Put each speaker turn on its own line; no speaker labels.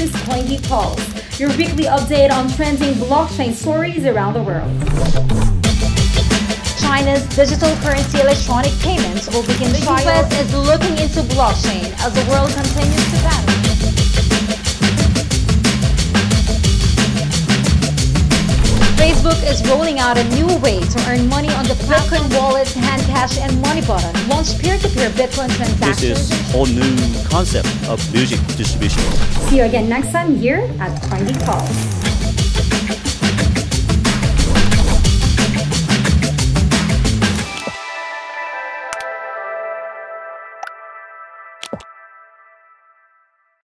This is CoinGeek Pulse, your weekly update on trending blockchain stories around the world.
China's digital currency electronic payments will begin
The
trial.
US is looking into blockchain as the world continues to battle.
Facebook is rolling out a new way to earn money on the Bitcoin wallet, HandCash, and Money Button peer-to-peer Bitcoin transactions.
This is whole new concept of music distribution.
See you again next time here at CoinGeek Pulse.